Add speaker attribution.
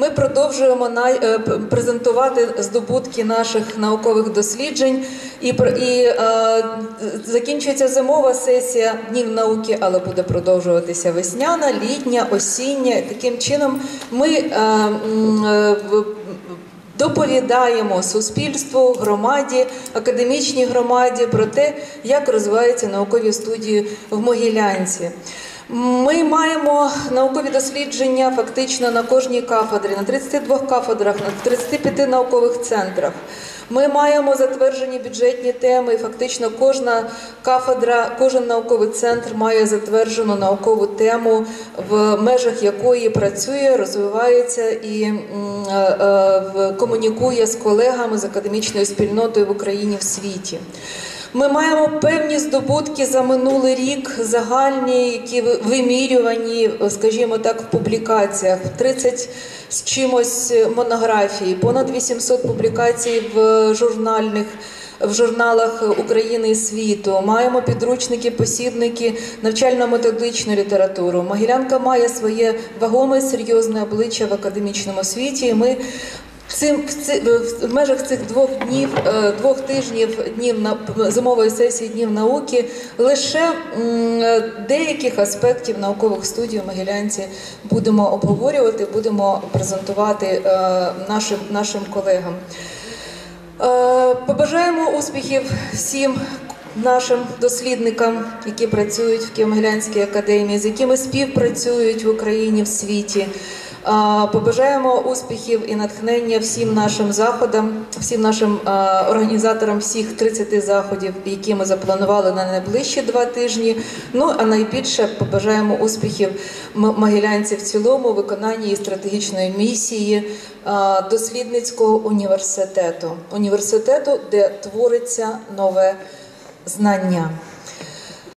Speaker 1: Ми продовжуємо най- е, презентувати здобутки наших наукових досліджень. І, і е, закінчується зимова сесія днів науки, але буде продовжуватися весняна, літня, осіння. Таким чином ми е, е, доповідаємо суспільству, громаді, академічній громаді про те, як розвиваються наукові студії в Могилянці. Ми маємо наукові дослідження фактично на кожній кафедрі, на 32 кафедрах, на 35 наукових центрах. Ми маємо затверджені бюджетні теми, і фактично кожна кафедра, кожен науковий центр має затверджену наукову тему, в межах якої працює, розвивається і е, е, комунікує з колегами з академічною спільнотою в Україні в світі. Ми маємо певні здобутки за минулий рік, загальні, які вимірювані, скажімо так, в публікаціях. 30 з чимось монографій, понад 800 публікацій в журнальних. В журналах України і світу маємо підручники, посібники, навчально-методичну літературу. Могилянка має своє вагоме серйозне обличчя в академічному світі. І ми Цим в ці- в межах цих двох днів, е, двох тижнів днів на зимової сесії днів науки лише деяких аспектів наукових студій в Могилянці будемо обговорювати, будемо презентувати е, нашим нашим колегам. Е, Побажаємо успіхів всім нашим дослідникам, які працюють в Києво-Могилянській академії, з якими співпрацюють в Україні в світі. Побажаємо успіхів і натхнення всім нашим заходам, всім нашим організаторам всіх 30 заходів, які ми запланували на найближчі два тижні. Ну а найбільше побажаємо успіхів М- Могилянці в цілому, виконанні її стратегічної місії дослідницького університету, університету, де твориться нове знання.